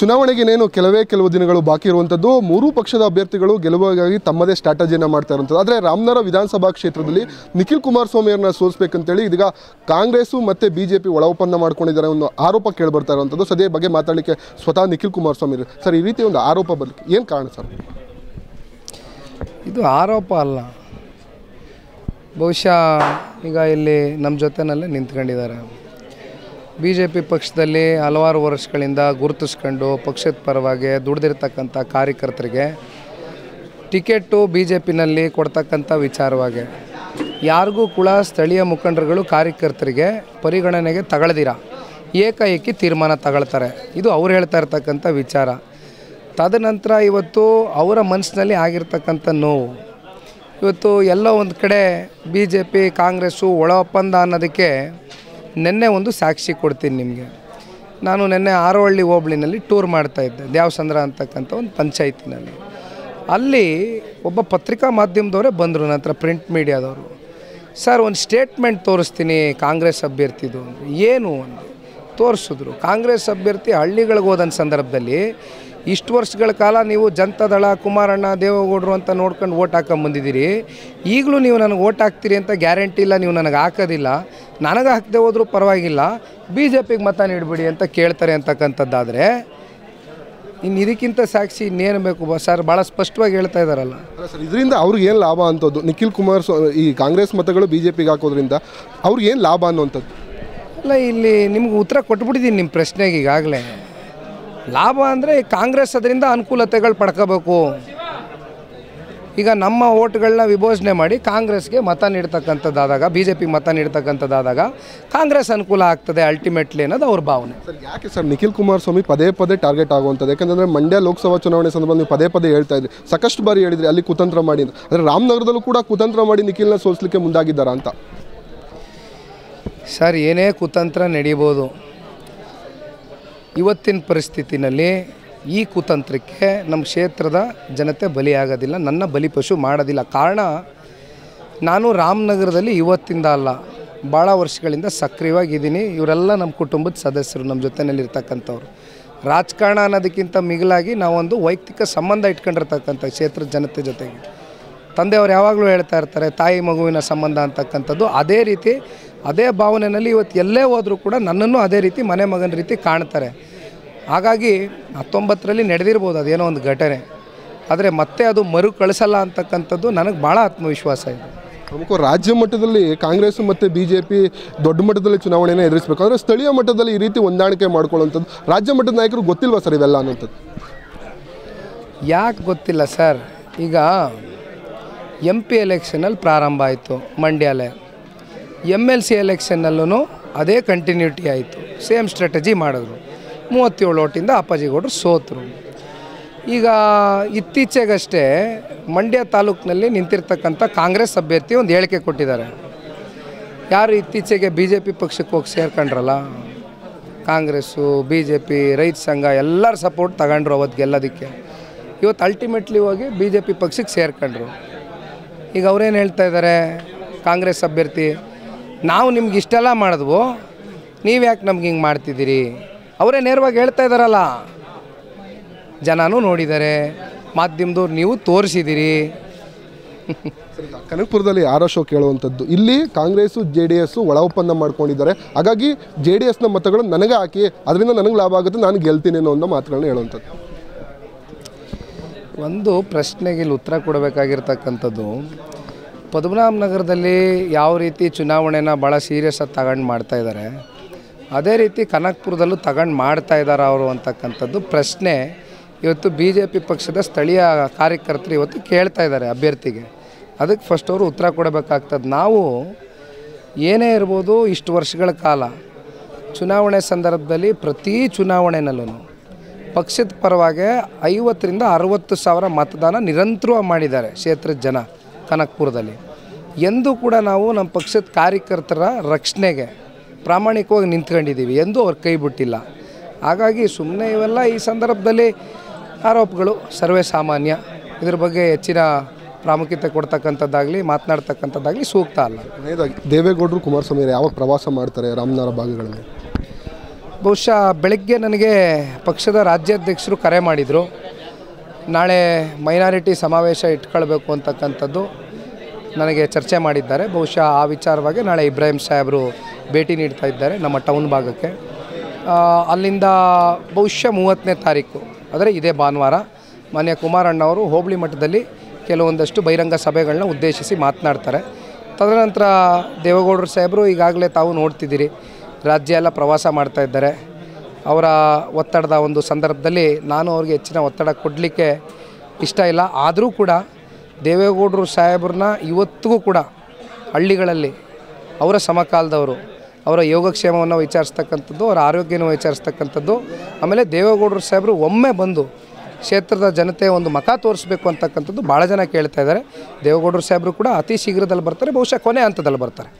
ಚುನಾವಣೆಗೆ ಇನ್ನೇನು ಕೆಲವೇ ಕೆಲವು ದಿನಗಳು ಬಾಕಿ ಇರುವಂಥದ್ದು ಮೂರೂ ಪಕ್ಷದ ಅಭ್ಯರ್ಥಿಗಳು ಗೆಲುವಿಗಾಗಿ ತಮ್ಮದೇ ಸ್ಟ್ರಾಟಜಿಯನ್ನು ಮಾಡ್ತಾ ಇರುವಂಥದ್ದು ಆದರೆ ರಾಮನಗರ ವಿಧಾನಸಭಾ ಕ್ಷೇತ್ರದಲ್ಲಿ ನಿಖಿಲ್ ಕುಮಾರಸ್ವಾಮಿಯವ್ರನ್ನ ಸೋಲಿಸಬೇಕಂತೇಳಿ ಇದೀಗ ಕಾಂಗ್ರೆಸ್ಸು ಮತ್ತು ಬಿ ಜೆ ಪಿ ಒಳ ಒಪ್ಪಂದ ಮಾಡ್ಕೊಂಡಿದ್ದಾರೆ ಒಂದು ಆರೋಪ ಕೇಳಿಬರ್ತಾ ಇರುವಂಥದ್ದು ಸದ್ಯ ಬಗ್ಗೆ ಮಾತಾಡಲಿಕ್ಕೆ ಸ್ವತಃ ನಿಖಿಲ್ ಕುಮಾರಸ್ವಾಮಿ. ಸರ್, ಈ ರೀತಿ ಒಂದು ಆರೋಪ ಬರಲಿಕ್ಕೆ ಏನು ಕಾರಣ ಸರ್? ಇದು ಆರೋಪ ಅಲ್ಲ. ಬಹುಶಃ ಈಗ ಇಲ್ಲಿ ನಮ್ಮ ಜೊತೆನಲ್ಲೇ ನಿಂತ್ಕೊಂಡಿದ್ದಾರೆ. ಬಿ ಜೆ ಪಿ ಪಕ್ಷದಲ್ಲಿ ಹಲವಾರು ವರ್ಷಗಳಿಂದ ಗುರುತಿಸ್ಕೊಂಡು ಪಕ್ಷದ ಪರವಾಗಿ ದುಡ್ದಿರ್ತಕ್ಕಂಥ ಕಾರ್ಯಕರ್ತರಿಗೆ ಟಿಕೆಟು ಬಿ ಜೆ ಪಿನಲ್ಲಿ ಕೊಡ್ತಕ್ಕಂಥ ವಿಚಾರವಾಗಿ. ಯಾರಿಗೂ ಕೂಡ ಸ್ಥಳೀಯ ಮುಖಂಡರುಗಳು ಕಾರ್ಯಕರ್ತರಿಗೆ ಪರಿಗಣನೆಗೆ ತಗೊಳ್ದಿರ. ಏಕಾಏಕಿ ತೀರ್ಮಾನ ತಗೊಳ್ತಾರೆ. ಇದು ಅವ್ರು ಹೇಳ್ತಾ ಇರ್ತಕ್ಕಂಥ ವಿಚಾರ. ತದನಂತರ ಇವತ್ತು ಅವರ ಮನಸ್ಸಿನಲ್ಲಿ ಆಗಿರ್ತಕ್ಕಂಥ ನೋವು. ಇವತ್ತು ಎಲ್ಲೋ ಒಂದು ಕಡೆ ಬಿ ಜೆ ಪಿ ಕಾಂಗ್ರೆಸ್ಸು ಒಳ ಒಪ್ಪಂದ ಅನ್ನೋದಕ್ಕೆ ನಿನ್ನೆ ಒಂದು ಸಾಕ್ಷಿ ಕೊಡ್ತೀನಿ ನಿಮಗೆ. ನಾನು ನಿನ್ನೆ ಆರೋಹಳ್ಳಿ ಹೋಬಳಿನಲ್ಲಿ ಟೂರ್ ಮಾಡ್ತಾಯಿದ್ದೆ ದೇವಸಂದ್ರ ಅಂತಕ್ಕಂಥ ಒಂದು ಪಂಚಾಯತಿನಲ್ಲಿ. ಅಲ್ಲಿ ಒಬ್ಬ ಪತ್ರಿಕಾ ಮಾಧ್ಯಮದವರೇ ಬಂದರು, ನನ್ನ ಹತ್ರ ಪ್ರಿಂಟ್ ಮೀಡಿಯಾದವರು. ಸರ್, ಒಂದು ಸ್ಟೇಟ್ಮೆಂಟ್ ತೋರಿಸ್ತೀನಿ ಕಾಂಗ್ರೆಸ್ ಅಭ್ಯರ್ಥಿದು. ಏನು? ಅಂದರೆ ತೋರಿಸಿದ್ರು. ಕಾಂಗ್ರೆಸ್ ಅಭ್ಯರ್ಥಿ ಹಳ್ಳಿಗಳಿಗೆ ಹೋದಂಥ ಸಂದರ್ಭದಲ್ಲಿ, ಇಷ್ಟು ವರ್ಷಗಳ ಕಾಲ ನೀವು ಜನತಾದಳ ಕುಮಾರಣ್ಣ, ದೇವೇಗೌಡರು ಅಂತ ನೋಡ್ಕೊಂಡು ಓಟ್ ಹಾಕೊಂಬಂದಿದ್ದೀರಿ. ಈಗಲೂ ನೀವು ನನಗೆ ಓಟ್ ಹಾಕ್ತೀರಿ ಅಂತ ಗ್ಯಾರಂಟಿ ಇಲ್ಲ, ನೀವು ನನಗೆ ಹಾಕೋದಿಲ್ಲ. ನನಗೆ ಹಾಕದೆ ಹೋದರೂ ಪರವಾಗಿಲ್ಲ. ಬಿ ಜೆ ಪಿಗೆ ಮತ ನೀಡಿಬಿಡಿ ಅಂತ ಕೇಳ್ತಾರೆ ಅಂತಕ್ಕಂಥದ್ದಾದರೆ ಇನ್ನು ಇದಕ್ಕಿಂತ ಸಾಕ್ಷಿ ಇನ್ನೇನು ಬೇಕು ಬ- ಸರ್ ಭಾಳ ಸ್ಪಷ್ಟವಾಗಿ ಹೇಳ್ತಾ ಇದ್ದಾರಲ್ಲ ಸರ್ ಇದರಿಂದ ಅವ್ರಿಗೆ ಏನು ಲಾಭ ಅಂತದ್ದು? ನಿಖಿಲ್ ಕುಮಾರ್ ಈ ಕಾಂಗ್ರೆಸ್ ಮತಗಳು ಬಿ ಜೆ ಪಿಗೆ ಹಾಕೋದ್ರಿಂದ ಅವ್ರಿಗೆ ಏನು ಲಾಭ ಅನ್ನುವಂಥದ್ದು? ಅಲ್ಲ ಇಲ್ಲಿ ನಿಮ್ಗೆ ಉತ್ತರ ಕೊಟ್ಬಿಟ್ಟಿದ್ದೀನಿ ನಿಮ್ಮ ಪ್ರಶ್ನೆಗೆ ಈಗಾಗಲೇ. ಲಾಭ ಅಂದರೆ ಕಾಂಗ್ರೆಸ್ ಅದರಿಂದ ಅನುಕೂಲತೆಗಳು ಪಡ್ಕೋಬೇಕು. ಈಗ ನಮ್ಮ ಓಟ್ಗಳನ್ನ ವಿಭೋಜನೆ ಮಾಡಿ ಕಾಂಗ್ರೆಸ್ಗೆ ಮತ ನೀಡ್ತಕ್ಕಂಥದ್ದಾದಾಗ ಬಿ ಜೆ ಪಿಗೆ ಮತ ನೀಡ್ತಕ್ಕಂಥದ್ದಾದಾಗ ಕಾಂಗ್ರೆಸ್ ಅನುಕೂಲ ಆಗ್ತದೆ ಅಲ್ಟಿಮೇಟ್ಲಿ ಅನ್ನೋದು ಅವ್ರ ಭಾವನೆ. ಸರ್ ಯಾಕೆ ಸರ್ ನಿಖಿಲ್ ಕುಮಾರಸ್ವಾಮಿ ಪದೇ ಪದೇ ಟಾರ್ಗೆಟ್ ಆಗುವಂಥದ್ದು? ಯಾಕಂದರೆ ಮಂಡ್ಯ ಲೋಕಸಭಾ ಚುನಾವಣೆ ಸಂದರ್ಭದಲ್ಲಿ ನೀವು ಪದೇ ಪದೇ ಹೇಳ್ತಾ ಇದ್ರಿ ಸಾಕಷ್ಟು ಬಾರಿ ಹೇಳಿದ್ರಿ ಅಲ್ಲಿ ಕುತಂತ್ರ ಮಾಡಿ ಅಂದರೆ ರಾಮನಗರದಲ್ಲೂ ಕೂಡ ಕುತಂತ್ರ ಮಾಡಿ ನಿಖಿಲ್ನ ಸೋಲಿಸಲಿಕ್ಕೆ ಮುಂದಾಗಿದ್ದಾರಾ ಅಂತ? ಸರ್ ಏನೇ ಕುತಂತ್ರ ನಡೀಬೋದು ಇವತ್ತಿನ ಪರಿಸ್ಥಿತಿನಲ್ಲಿ ಈ ಕುತಂತ್ರಕ್ಕೆ ನಮ್ಮ ಕ್ಷೇತ್ರದ ಜನತೆ ಬಲಿಯಾಗೋದಿಲ್ಲ, ನನ್ನ ಬಲಿಪಶು ಮಾಡೋದಿಲ್ಲ. ಕಾರಣ, ನಾನು ರಾಮನಗರದಲ್ಲಿ ಇವತ್ತಿಂದ ಅಲ್ಲ, ಭಾಳ ವರ್ಷಗಳಿಂದ ಸಕ್ರಿಯವಾಗಿದ್ದೀನಿ ಇವರೆಲ್ಲ ನಮ್ಮ ಕುಟುಂಬದ ಸದಸ್ಯರು, ನಮ್ಮ ಜೊತೆಯಲ್ಲಿ ಇರ್ತಕ್ಕಂಥವ್ರು ರಾಜಕಾರಣ ಅನ್ನೋದಕ್ಕಿಂತ ಮಿಗಿಲಾಗಿ ನಾವೊಂದು ವೈಯಕ್ತಿಕ ಸಂಬಂಧ ಇಟ್ಕೊಂಡಿರ್ತಕ್ಕಂಥ ಕ್ಷೇತ್ರದ ಜನತೆ ಜೊತೆಗೆ. ತಂದೆಯವರು ಯಾವಾಗಲೂ ಹೇಳ್ತಾ ಇರ್ತಾರೆ, ತಾಯಿ ಮಗುವಿನ ಸಂಬಂಧ ಅಂತಕ್ಕಂಥದ್ದು ಅದೇ ರೀತಿ, ಅದೇ ಭಾವನೆಯಲ್ಲಿ ಇವತ್ತು ಎಲ್ಲೇ ಹೋದರೂ ಕೂಡ ನನ್ನನ್ನು ಅದೇ ರೀತಿ ಮನೆ ಮಗನ ರೀತಿ ಕಾಣ್ತಾರೆ. ಹಾಗಾಗಿ ಹತ್ತೊಂಬತ್ತರಲ್ಲಿ ನಡೆದಿರ್ಬೋದು ಅದೇನೋ ಒಂದು ಘಟನೆ. ಆದರೆ ಮತ್ತೆ ಅದು ಮರು ಕಳಿಸಲ್ಲ ಅಂತಕ್ಕಂಥದ್ದು ನನಗೆ ಭಾಳ ಆತ್ಮವಿಶ್ವಾಸ ಇದೆ. ಪ್ರಮುಖ ರಾಜ್ಯ ಮಟ್ಟದಲ್ಲಿ ಕಾಂಗ್ರೆಸ್ ಮತ್ತು ಬಿ ಜೆ ಪಿ ದೊಡ್ಡ ಮಟ್ಟದಲ್ಲಿ ಚುನಾವಣೆಯನ್ನು ಎದುರಿಸಬೇಕು. ಅಂದರೆ ಸ್ಥಳೀಯ ಮಟ್ಟದಲ್ಲಿ ಈ ರೀತಿ ಹೊಂದಾಣಿಕೆ ಮಾಡ್ಕೊಳ್ಳುವಂಥದ್ದು ರಾಜ್ಯ ಮಟ್ಟದ ನಾಯಕರು ಗೊತ್ತಿಲ್ವಾ ಸರ್ ಇವೆಲ್ಲ ಅನ್ನೋಂಥದ್ದು ಯಾಕೆ ಗೊತ್ತಿಲ್ಲ ಸರ್. ಈಗ ಎಂ ಪಿ ಎಲೆಕ್ಷನಲ್ಲಿ ಪ್ರಾರಂಭ ಆಯಿತು ಮಂಡ್ಯಾಲೆ ಎಂ ಎಲ್ ಸಿ ಎಲೆಕ್ಷನ್ನಲ್ಲೂ ಅದೇ ಕಂಟಿನ್ಯೂಟಿ ಆಯಿತು. ಸೇಮ್ ಸ್ಟ್ರಾಟಜಿ ಮಾಡಿದ್ರು. ಮೂವತ್ತೇಳು ಓಟಿಂದ ಅಪ್ಪಾಜಿಗೌಡರು ಸೋತರು. ಈಗ ಇತ್ತೀಚೆಗಷ್ಟೇ ಮಂಡ್ಯ ತಾಲೂಕಿನಲ್ಲಿ ನಿಂತಿರ್ತಕ್ಕಂಥ ಕಾಂಗ್ರೆಸ್ ಅಭ್ಯರ್ಥಿ ಒಂದು ಹೇಳಿಕೆ ಕೊಟ್ಟಿದ್ದಾರೆ. ಯಾರು ಇತ್ತೀಚೆಗೆ ಬಿ ಜೆ ಪಿ ಪಕ್ಷಕ್ಕೆ ಹೋಗಿ ಸೇರ್ಕೊಂಡ್ರಲ್ಲ? ಕಾಂಗ್ರೆಸ್ಸು ಬಿ ಜೆ ಪಿ ರೈತ ಸಂಘ ಎಲ್ಲರ ಸಪೋರ್ಟ್ ತಗೊಂಡ್ರು ಅವತ್ತು ಗೆಲ್ಲೋದಕ್ಕೆ. ಇವತ್ತು ಅಲ್ಟಿಮೇಟ್ಲಿ ಹೋಗಿ ಬಿ ಜೆ ಪಿ ಪಕ್ಷಕ್ಕೆ ಸೇರ್ಕೊಂಡ್ರು. ಈಗ ಅವ್ರೇನು ಹೇಳ್ತಾ ಇದ್ದಾರೆ? ಕಾಂಗ್ರೆಸ್ ಅಭ್ಯರ್ಥಿ, ನಾವು ನಿಮ್ಗೆ ಇಷ್ಟೆಲ್ಲ ಮಾಡಿದ್ವು ನೀವು ಯಾಕೆ ನಮ್ಗೆ ಹಿಂಗೆ ಮಾಡ್ತಿದ್ದೀರಿ? ಅವರೇ ನೇರವಾಗಿ ಹೇಳ್ತಾ ಇದ್ದಾರಲ್ಲ. ಜನನೂ ನೋಡಿದ್ದಾರೆ ಮಾಧ್ಯಮದವ್ರು ನೀವು ತೋರಿಸಿದ್ದೀರಿ ಕನಕಪುರದಲ್ಲಿ ಯಾರೋ ಶೋ ಕೇಳುವಂಥದ್ದು. ಇಲ್ಲಿ ಕಾಂಗ್ರೆಸ್ಸು ಜೆ ಡಿ ಎಸ್ಸು ಒಳ ಒಪ್ಪಂದ ಮಾಡ್ಕೊಂಡಿದ್ದಾರೆ. ಹಾಗಾಗಿ ಜೆ ಡಿ ಎಸ್ನ ಮತಗಳು ನನಗೆ ಹಾಕಿ ಅದರಿಂದ ನನಗೆ ಲಾಭ ಆಗುತ್ತೆ ನಾನು ಗೆಲ್ತೀನಿ ಅನ್ನೋ ಒಂದು ಮಾತುಗಳನ್ನ ಹೇಳುವಂಥದ್ದು. ಒಂದು ಪ್ರಶ್ನೆಗೆ ಇಲ್ಲಿ ಉತ್ತರ ಕೊಡಬೇಕಾಗಿರ್ತಕ್ಕಂಥದ್ದು. ಪದ್ಮನಾಭ ನಗರದಲ್ಲಿ ಯಾವ ರೀತಿ ಚುನಾವಣೆನ ಭಾಳ ಸೀರಿಯಸ್ಸಾಗಿ ತಗೊಂಡು ಮಾಡ್ತಾ ಇದ್ದಾರೆ. ಅದೇ ರೀತಿ ಕನಕಪುರದಲ್ಲೂ ತಗೊಂಡು ಮಾಡ್ತಾ ಇದ್ದಾರೆ ಅವರು ಅಂತಕ್ಕಂಥದ್ದು ಪ್ರಶ್ನೆ ಇವತ್ತು ಬಿ ಜೆ ಪಿ ಪಕ್ಷದ ಸ್ಥಳೀಯ ಕಾರ್ಯಕರ್ತರು ಇವತ್ತು ಕೇಳ್ತಾ ಇದ್ದಾರೆ ಅಭ್ಯರ್ಥಿಗೆ. ಅದಕ್ಕೆ ಫಸ್ಟ್ ಅವರು ಉತ್ತರ ಕೊಡಬೇಕಾಗ್ತದೆ. ನಾವು ಏನೇ ಇರ್ಬೋದು ಇಷ್ಟು ವರ್ಷಗಳ ಕಾಲ ಚುನಾವಣೆ ಸಂದರ್ಭದಲ್ಲಿ ಪ್ರತಿ ಚುನಾವಣೆನಲ್ಲೂ ಪಕ್ಷದ ಪರವಾಗಿ ಐವತ್ತರಿಂದ ಅರುವತ್ತು ಸಾವಿರ ಮತದಾನ ನಿರಂತರವಾಗಿ ಮಾಡಿದ್ದಾರೆ ಕ್ಷೇತ್ರದ ಜನ ಕನಕಪುರದಲ್ಲಿ. ಎಂದೂ ಕೂಡ ನಾವು ನಮ್ಮ ಪಕ್ಷದ ಕಾರ್ಯಕರ್ತರ ರಕ್ಷಣೆಗೆ ಪ್ರಾಮಾಣಿಕವಾಗಿ ನಿಂತ್ಕೊಂಡಿದ್ದೀವಿ ಎಂದೂ ಅವ್ರು ಕೈ ಬಿಟ್ಟಿಲ್ಲ. ಹಾಗಾಗಿ ಸುಮ್ಮನೆ ಇವೆಲ್ಲ ಈ ಸಂದರ್ಭದಲ್ಲಿ ಆರೋಪಗಳು ಸರ್ವೇ ಸಾಮಾನ್ಯ. ಇದ್ರ ಬಗ್ಗೆ ಹೆಚ್ಚಿನ ಪ್ರಾಮುಖ್ಯತೆ ಕೊಡ್ತಕ್ಕಂಥದ್ದಾಗಲಿ ಮಾತನಾಡ್ತಕ್ಕಂಥದ್ದಾಗಲಿ ಸೂಕ್ತ ಅಲ್ಲ. ಕೊನೆಯದಾಗಿ ದೇವೇಗೌಡರು ಕುಮಾರಸ್ವಾಮಿ ಯಾವಾಗ ಪ್ರವಾಸ ಮಾಡ್ತಾರೆ ರಾಮನಗರ ಭಾಗಗಳಲ್ಲಿ? ಬಹುಶಃ ಬೆಳಗ್ಗೆ ನನಗೆ ಪಕ್ಷದ ರಾಜ್ಯಾಧ್ಯಕ್ಷರು ಕರೆ ಮಾಡಿದರು. ನಾಳೆ ಮೈನಾರಿಟಿ ಸಮಾವೇಶ ಇಟ್ಕೊಳ್ಬೇಕು ಅಂತಕ್ಕಂಥದ್ದು ನನಗೆ ಚರ್ಚೆ ಮಾಡಿದ್ದಾರೆ. ಬಹುಶಃ ಆ ವಿಚಾರವಾಗಿ ನಾಳೆ ಇಬ್ರಾಹಿಂ ಸಾಹೇಬರು ಭೇಟಿ ನೀಡ್ತಾ ಇದ್ದಾರೆ ನಮ್ಮ ಟೌನ್ ಭಾಗಕ್ಕೆ. ಅಲ್ಲಿಂದ ಬಹುಶಃ ಮೂವತ್ತನೇ ತಾರೀಕು ಅಂದರೆ ಇದೇ ಭಾನುವಾರ ಮಾನ್ಯ ಕುಮಾರಣ್ಣವರು ಹೋಬಳಿ ಮಠದಲ್ಲಿ ಕೆಲವೊಂದಷ್ಟು ಬಹಿರಂಗ ಸಭೆಗಳನ್ನ ಉದ್ದೇಶಿಸಿ ಮಾತನಾಡ್ತಾರೆ. ತದನಂತರ ದೇವೇಗೌಡರು ಸಾಹೇಬರು ಈಗಾಗಲೇ ತಾವು ನೋಡ್ತಿದ್ದೀರಿ, ರಾಜ್ಯ ಎಲ್ಲ ಪ್ರವಾಸ ಮಾಡ್ತಾ ಇದ್ದಾರೆ. ಅವರ ಒತ್ತಡದ ಒಂದು ಸಂದರ್ಭದಲ್ಲಿ ನಾನು ಅವ್ರಿಗೆ ಹೆಚ್ಚಿನ ಒತ್ತಡ ಕೊಡಲಿಕ್ಕೆ ಇಷ್ಟ ಇಲ್ಲ. ಆದರೂ ಕೂಡ ದೇವೇಗೌಡರು ಸಾಹೇಬ್ರನ್ನ ಇವತ್ತಿಗೂ ಕೂಡ ಹಳ್ಳಿಗಳಲ್ಲಿ, ಅವರ ಸಮಕಾಲದವರು ಅವರ ಯೋಗಕ್ಷೇಮವನ್ನು ವಿಚಾರಿಸ್ತಕ್ಕಂಥದ್ದು, ಅವರ ಆರೋಗ್ಯನ ವಿಚಾರಿಸ್ತಕ್ಕಂಥದ್ದು. ಆಮೇಲೆ ದೇವೇಗೌಡರು ಸಾಹೇಬರು ಒಮ್ಮೆ ಬಂದು ಕ್ಷೇತ್ರದ ಜನತೆ ಒಂದು ಮತ ತೋರಿಸ್ಬೇಕು ಅಂತಕ್ಕಂಥದ್ದು ಭಾಳ ಜನ ಕೇಳ್ತಾ ಇದ್ದಾರೆ. ದೇವೇಗೌಡರು ಸಾಹೇಬರು ಕೂಡ ಅತಿ ಶೀಘ್ರದಲ್ಲಿ ಬರ್ತಾರೆ, ಬಹುಶಃ ಕೊನೆ ಹಂತದಲ್ಲಿ ಬರ್ತಾರೆ.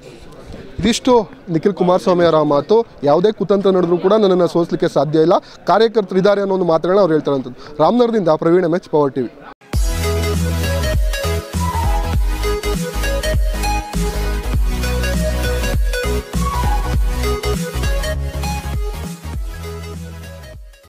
ಇದಿಷ್ಟು ನಿಖಿಲ್ ಕುಮಾರಸ್ವಾಮಿ ಅವರ ಮಾತು. ಯಾವುದೇ ಕುತಂತ್ರ ನಡೆದರೂ ಕೂಡ ನನ್ನನ್ನು ಸೋಲಿಸಲಿಕ್ಕೆ ಸಾಧ್ಯ ಇಲ್ಲ. ಕಾರ್ಯಕರ್ತರು ಇದ್ದಾರೆ ಅನ್ನೋ ಒಂದು ಮಾತುಗಳನ್ನ ಅವ್ರು ಹೇಳ್ತಾರಂಥದ್ದು ರಾಮನಗರದಿಂದ ಪ್ರವೀಣ್ ಎಚ್ ಪವರ್ ಟಿವಿ